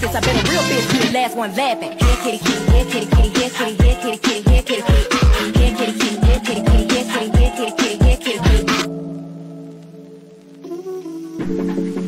Since. I been a real bitch, the last one laughing. Yeah, kitty, kitty, yeah, kitty, kitty, yeah, kitty, yeah, kitty, kitty, yeah, kitty, kitty, here, kitty, kitty, kitty, kitty, kitty, kitty.